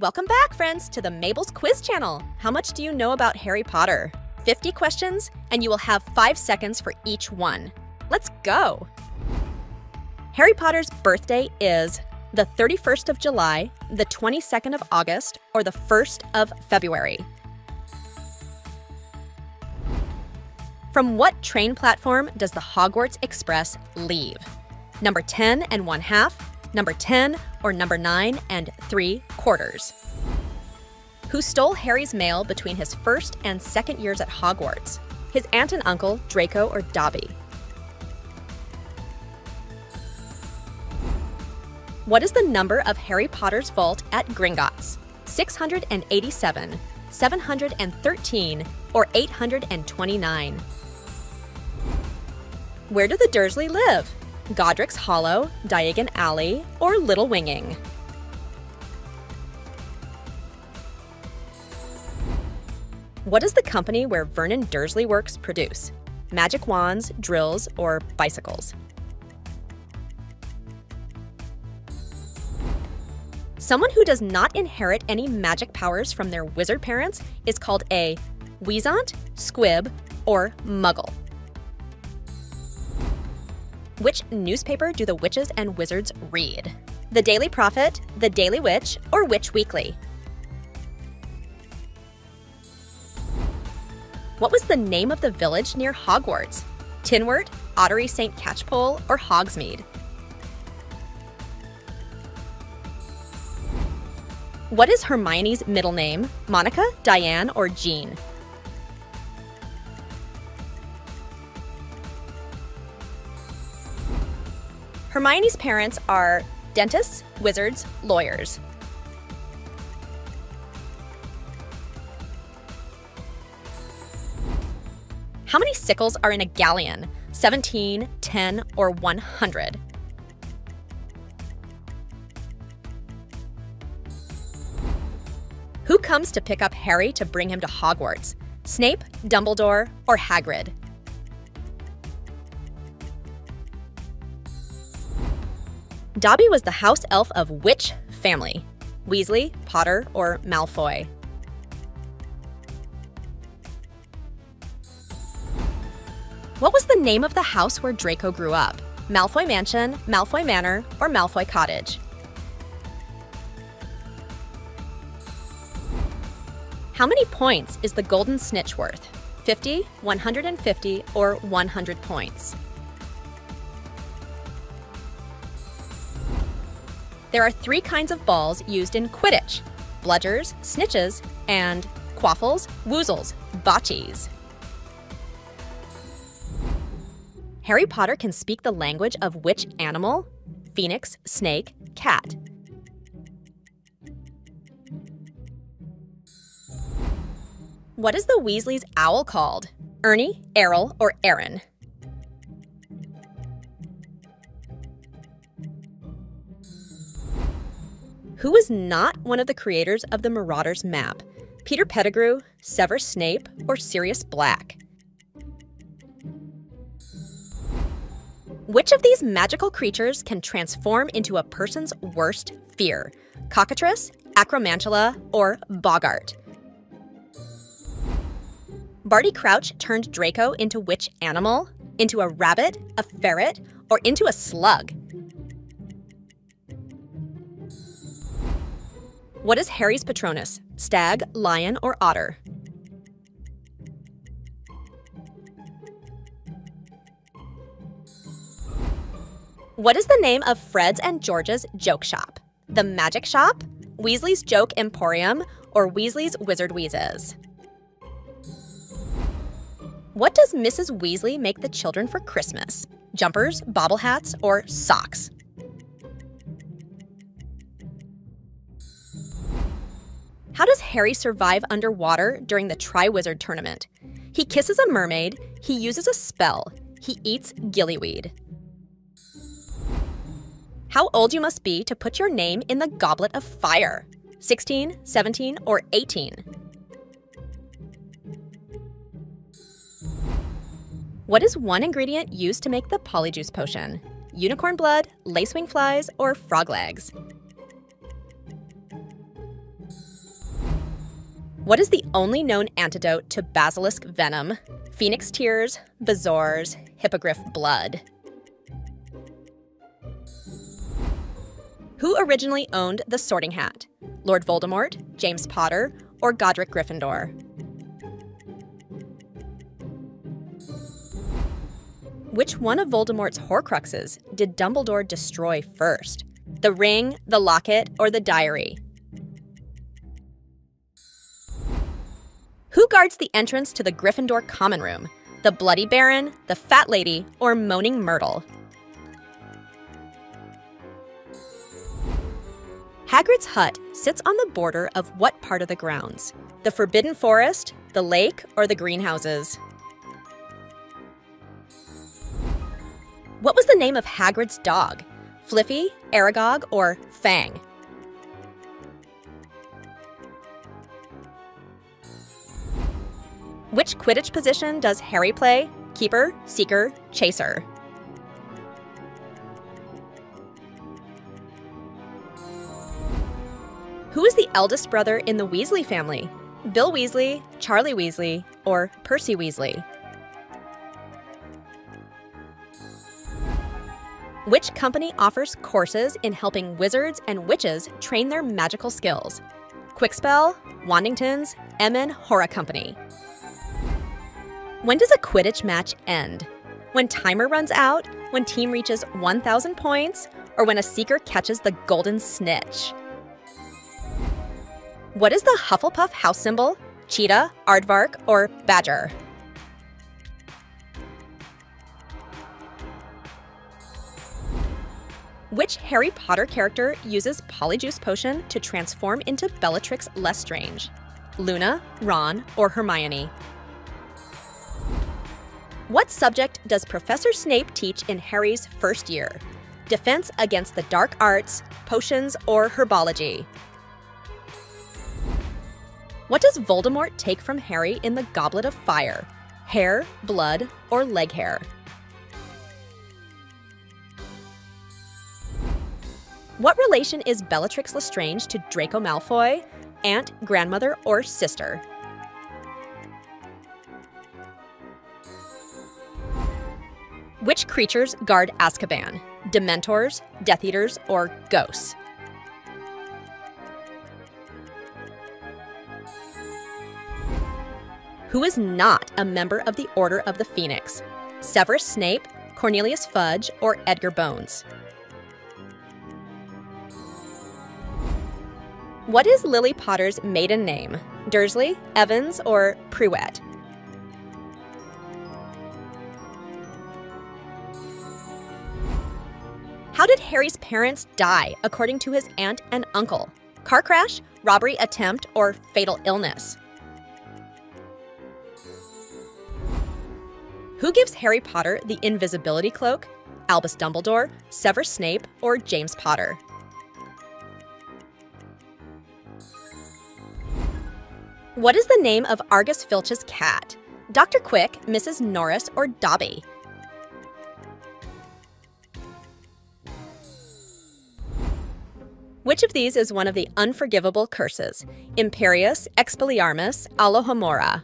Welcome back, friends, to the Mable's Quiz Channel. How much do you know about Harry Potter? 50 questions, and you will have five seconds for each one. Let's go! Harry Potter's birthday is the 31st of July, the 22nd of August, or the 1st of February. From what train platform does the Hogwarts Express leave? Number 10 and 1 half, number 10, or number 9 and 3 quarters. Who stole Harry's mail between his first and second years at Hogwarts? His aunt and uncle, Draco or Dobby? What is the number of Harry Potter's vault at Gringotts? 687, 713, or 829? Where do the Dursley live? Godric's Hollow, Diagon Alley, or Little Whinging? What does the company where Vernon Dursley works produce? Magic wands, drills, or bicycles? Someone who does not inherit any magic powers from their wizard parents is called a Wheezant, Squib, or Muggle. Which newspaper do the witches and wizards read? The Daily Prophet, The Daily Witch, or Witch Weekly? What was the name of the village near Hogwarts? Tinward, Ottery St. Catchpole, or Hogsmeade? What is Hermione's middle name? Monica, Diane, or Jean? Hermione's parents are dentists, wizards, lawyers. How many sickles are in a galleon? 17, 10, or 100? Who comes to pick up Harry to bring him to Hogwarts? Snape, Dumbledore, or Hagrid? Dobby was the house elf of which family? Weasley, Potter, or Malfoy? What was the name of the house where Draco grew up? Malfoy Mansion, Malfoy Manor, or Malfoy Cottage? How many points is the Golden Snitch worth? 50, 150, or 100 points? There are three kinds of balls used in Quidditch bludgers, snitches, and quaffles, woozles, bocces. Harry Potter can speak the language of which animal? Phoenix, snake, cat. What is the Weasley's owl called? Ernie, Errol, or Aaron? Who is not one of the creators of the Marauders map? Peter Pettigrew, Severus Snape, or Sirius Black? Which of these magical creatures can transform into a person's worst fear? Cockatrice, Acromantula, or Boggart? Barty Crouch turned Draco into which animal? Into a rabbit, a ferret, or into a slug? What is Harry's Patronus? Stag, lion, or otter? What is the name of Fred's and George's joke shop? The Magic Shop, Weasley's Joke Emporium, or Weasley's Wizard Wheezes? What does Mrs. Weasley make the children for Christmas? Jumpers, bobble hats, or socks? How does Harry survive underwater during the Triwizard Tournament? He kisses a mermaid, he uses a spell, he eats gillyweed. How old you must be to put your name in the Goblet of Fire? 16, 17, or 18? What is one ingredient used to make the Polyjuice potion? Unicorn blood, lacewing flies, or frog legs? What is the only known antidote to basilisk venom, phoenix tears, bezoars, hippogriff blood? Who originally owned the sorting hat? Lord Voldemort, James Potter, or Godric Gryffindor? Which one of Voldemort's Horcruxes did Dumbledore destroy first? The ring, the locket, or the diary? Who guards the entrance to the Gryffindor common room? The Bloody Baron, the Fat Lady, or Moaning Myrtle? Hagrid's hut sits on the border of what part of the grounds? The Forbidden Forest, the lake, or the greenhouses? What was the name of Hagrid's dog? Fluffy, Aragog, or Fang? Which Quidditch position does Harry play? Keeper, Seeker, Chaser? Who is the eldest brother in the Weasley family? Bill Weasley, Charlie Weasley, or Percy Weasley? Which company offers courses in helping wizards and witches train their magical skills? Kwikspell, Wandingtons, Emin Hora Company. When does a Quidditch match end? When timer runs out, when team reaches 1,000 points, or when a seeker catches the golden snitch? What is the Hufflepuff house symbol? Cheetah, aardvark, or badger? Which Harry Potter character uses Polyjuice Potion to transform into Bellatrix Lestrange? Luna, Ron, or Hermione? What subject does Professor Snape teach in Harry's first year? Defense against the dark arts, potions, or herbology? What does Voldemort take from Harry in the Goblet of Fire? Hair, blood, or leg hair? What relation is Bellatrix Lestrange to Draco Malfoy? Aunt, grandmother, or sister? Which creatures guard Azkaban? Dementors, Death Eaters, or ghosts? Who is not a member of the Order of the Phoenix? Severus Snape, Cornelius Fudge, or Edgar Bones? What is Lily Potter's maiden name? Dursley, Evans, or Prewett? How did Harry's parents die, according to his aunt and uncle? Car crash, robbery attempt, or fatal illness? Who gives Harry Potter the invisibility cloak? Albus Dumbledore, Severus Snape, or James Potter? What is the name of Argus Filch's cat? Dr. Quick, Mrs. Norris, or Dobby? Which of these is one of the unforgivable curses? Imperius, Expelliarmus, Alohomora?